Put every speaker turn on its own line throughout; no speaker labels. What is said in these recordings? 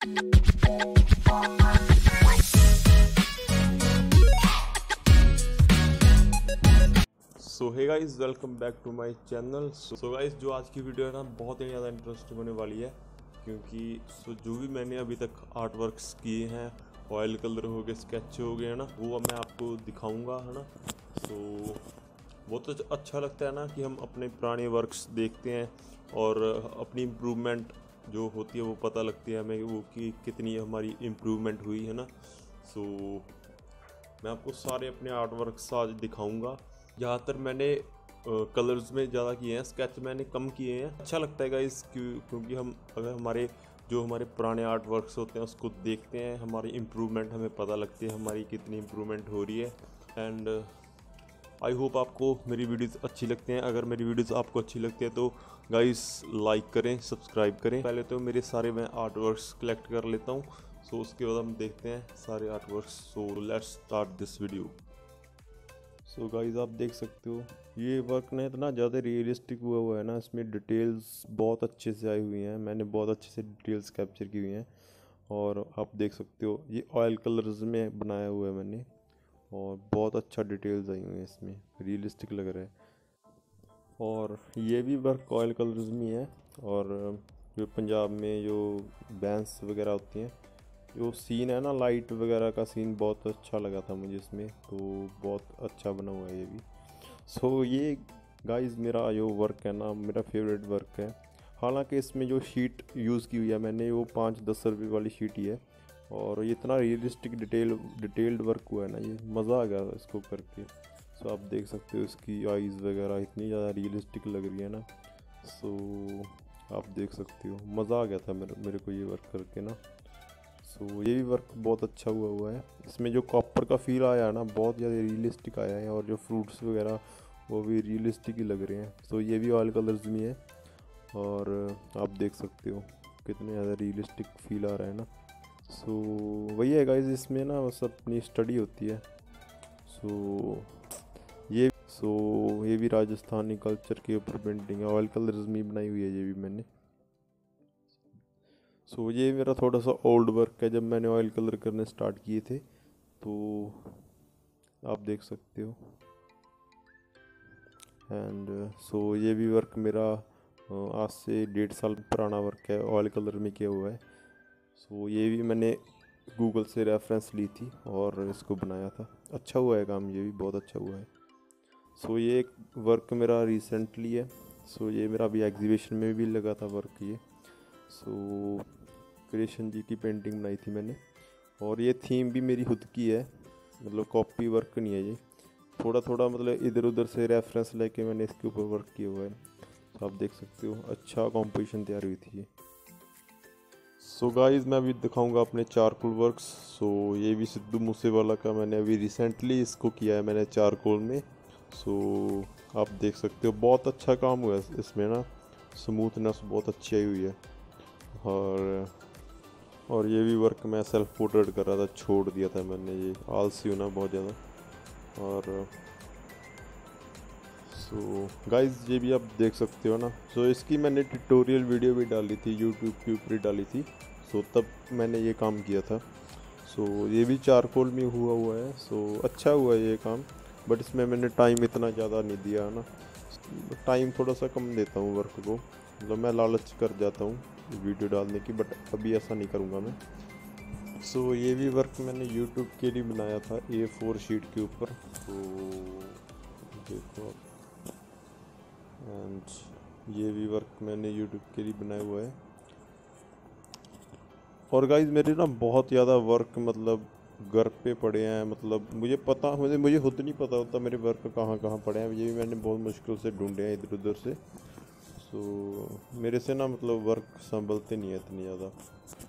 So hi guys welcome back to my channel so guys जो आज की video है ना, बहुत ही ज़्यादा इंटरेस्टिंग होने वाली है, क्योंकि सो जो भी मैंने अभी तक आर्ट वर्क्स किए हैं ऑयल कलर हो गए स्केच हो गए, है ना, वो मैं आपको दिखाऊँगा, है ना। सो बहुत तो अच्छा लगता है ना कि हम अपने पुराने वर्क्स देखते हैं और अपनी इम्प्रूवमेंट जो होती है वो पता लगती है हमें वो कि कितनी हमारी इम्प्रूवमेंट हुई है ना? सो so, मैं आपको सारे अपने आर्ट वर्क्स आज दिखाऊँगा। ज़्यादातर मैंने कलर्स में ज़्यादा किए हैं स्केच मैंने कम किए हैं। अच्छा लगता है गाइस क्योंकि हम अगर हमारे जो हमारे पुराने आर्ट वर्क्स होते हैं उसको देखते हैं हमारी इम्प्रूवमेंट हमें पता लगती है हमारी कितनी इम्प्रूवमेंट हो रही है। एंड आई होप आपको मेरी वीडियोस अच्छी लगती हैं। अगर मेरी वीडियोस आपको अच्छी लगती है तो गाइस लाइक करें सब्सक्राइब करें। पहले तो मेरे सारे मैं आर्ट वर्क्स कलेक्ट कर लेता हूँ। सो so, उसके बाद हम देखते हैं सारे art work so let's start this video so guys आप देख सकते हो ये वर्क ना इतना ज़्यादा रियलिस्टिक हुआ हुआ है ना। इसमें डिटेल्स बहुत अच्छे से आई हुई हैं। मैंने बहुत अच्छे से डिटेल्स कैप्चर की हुई हैं। और आप देख सकते हो ये ऑयल कलर्स में बनाया हुआ है मैंने। और बहुत अच्छा डिटेल्स आई हुई हैं इसमें रियलिस्टिक लग रहा है। और ये भी वर्क ऑयल कलर्स में है और जो पंजाब में जो बैंस वगैरह होती हैं जो सीन है ना लाइट वगैरह का सीन बहुत अच्छा लगा था मुझे इसमें तो बहुत अच्छा बना हुआ है ये भी। सो so, ये गाइस मेरा जो वर्क है ना मेरा फेवरेट वर्क है। हालाँकि इसमें जो शीट यूज़ की हुई है मैंने वो पाँच दस रुपये वाली शीट ही है और ये इतना रियलिस्टिक डिटेल डिटेल्ड वर्क हुआ है ना, ये मज़ा आ गया इसको करके सो आप देख सकते हो इसकी आइज़ वगैरह इतनी ज़्यादा रियलिस्टिक लग रही है ना। सो आप देख सकते हो, मज़ा आ गया था मेरे मेरे को ये वर्क करके ना। सो ये भी वर्क बहुत अच्छा हुआ हुआ है। इसमें जो कॉपर का फील आया है ना, बहुत ज़्यादा रियलिस्टिक आया है और जो फ्रूट्स वगैरह, वो भी रियलिस्टिक ही लग रहे हैं। सो ये भी ऑयल कलर्स में है और आप देख सकते हो कितने ज़्यादा रियलिस्टिक फील आ रहा है ना। सो वही है गाइज़ इसमें ना बस अपनी स्टडी होती है। सो ये सो ये भी राजस्थानी कल्चर के ऊपर पेंटिंग है। ऑयल कलर्स में बनाई हुई है ये भी मैंने। सो ये मेरा थोड़ा सा ओल्ड वर्क है जब मैंने ऑयल कलर करने स्टार्ट किए थे। तो आप देख सकते हो। एंड सो so, ये भी वर्क मेरा आज से डेढ़ साल पुराना वर्क है। ऑयल कलर में किया हुआ है। सो ये भी मैंने गूगल से रेफरेंस ली थी और इसको बनाया था। अच्छा हुआ है काम, ये भी बहुत अच्छा हुआ है। सो ये एक वर्क मेरा रिसेंटली है। सो ये मेरा अभी एग्जीबिशन में भी लगा था वर्क ये। सो कृष्ण जी की पेंटिंग बनाई थी मैंने। और ये थीम भी मेरी खुद की है। मतलब कॉपी वर्क नहीं है ये। थोड़ा थोड़ा मतलब इधर उधर से रेफरेंस लेके मैंने इसके ऊपर वर्क किया हुआ है। तो आप देख सकते हो अच्छा कॉम्पोजिशन तैयार हुई थी ये। सो so गाइस मैं अभी दिखाऊँगा अपने चारकोल वर्क्स सो so, ये भी सिद्धू मूसेवाला का मैंने अभी रिसेंटली इसको किया है मैंने चारकोल में. सो so, आप देख सकते हो बहुत अच्छा काम हुआ है इसमें ना. स्मूथनेस बहुत अच्छी आई हुई है. और और ये भी वर्क मैं सेल्फ पोर्ट्रेट कर रहा था छोड़ दिया था मैंने ये. आलसी होना बहुत ज़्यादा. और सो so, गाइस ये भी आप देख सकते हो ना. सो so, इसकी मैंने ट्यूटोरियल वीडियो भी डाली थी यूट्यूब के ऊपर ही डाली थी. सो so, तब मैंने ये काम किया था। सो ये भी चारकोल में हुआ हुआ है। सो अच्छा हुआ ये काम बट इसमें मैंने टाइम इतना ज़्यादा नहीं दिया है ना? टाइम थोड़ा सा कम देता हूँ वर्क को। मतलब मैं लालच कर जाता हूँ वीडियो डालने की बट अभी ऐसा नहीं करूँगा मैं। सो so, ये भी वर्क मैंने यूट्यूब के लिए बनाया था ए फोर शीट के ऊपर। तो देखो एंड ये भी वर्क मैंने यूट्यूब के लिए बनाया हुआ है। और गाइज़ मेरे ना बहुत ज़्यादा वर्क मतलब घर पे पड़े हैं मतलब मुझे पता, मुझे मुझे खुद नहीं पता होता मेरे वर्क कहाँ कहाँ पड़े हैं। ये भी मैंने बहुत मुश्किल से ढूंढे हैं इधर उधर से। सो मेरे से ना मतलब वर्क संभलते नहीं है इतनी ज़्यादा।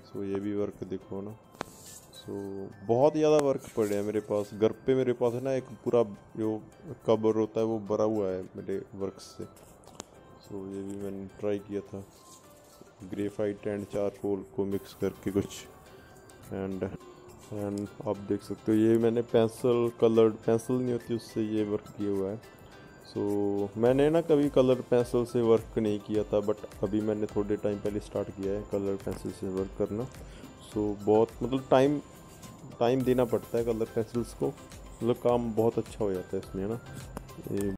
सो ये भी वर्क देखो ना। सो बहुत ज़्यादा वर्क पड़े हैं मेरे पास। घर पे मेरे पास है ना एक पूरा जो कबर होता है वो भरा हुआ है मेरे वर्क से। सो ये भी मैंने ट्राई किया था। ग्रेफाइट एंड चारकोल को मिक्स करके कुछ। एंड एंड आप देख सकते हो ये मैंने पेंसिल कलर्ड पेंसिल नहीं होती उससे ये वर्क किया हुआ है। सो so, मैंने ना कभी कलर पेंसिल से वर्क नहीं किया था बट अभी मैंने थोड़े टाइम पहले स्टार्ट किया है कलर पेंसिल से वर्क करना। सो so, बहुत मतलब टाइम टाइम देना पड़ता है कलर पेंसिल्स को। मतलब काम बहुत अच्छा हो जाता है इसमें ना?